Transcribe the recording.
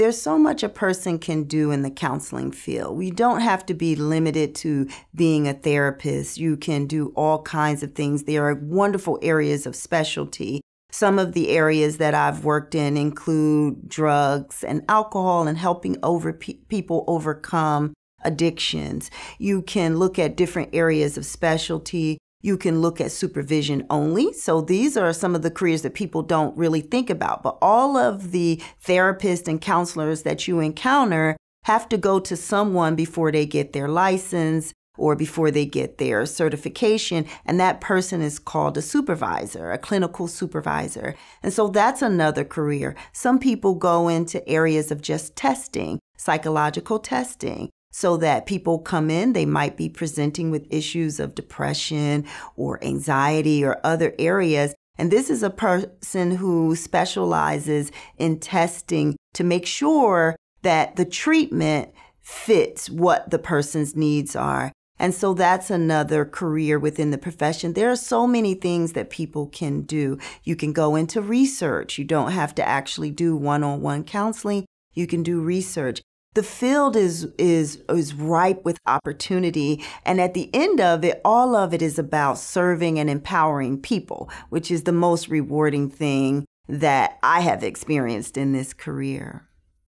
there's so much a person can do in the counseling field. We don't have to be limited to being a therapist. You can do all kinds of things. There are wonderful areas of specialty. Some of the areas that I've worked in include drugs and alcohol and helping over pe- people overcome addictions. You can look at different areas of specialty. You can look at supervision only. So these are some of the careers that people don't really think about. But all of the therapists and counselors that you encounter have to go to someone before they get their license or before they get their certification. And that person is called a supervisor, a clinical supervisor. And so that's another career. Some people go into areas of just testing, psychological testing so that people come in, they might be presenting with issues of depression or anxiety or other areas. And this is a person who specializes in testing to make sure that the treatment fits what the person's needs are. And so that's another career within the profession. There are so many things that people can do. You can go into research. You don't have to actually do one on one counseling. You can do research the field is is is ripe with opportunity and at the end of it all of it is about serving and empowering people which is the most rewarding thing that I have experienced in this career.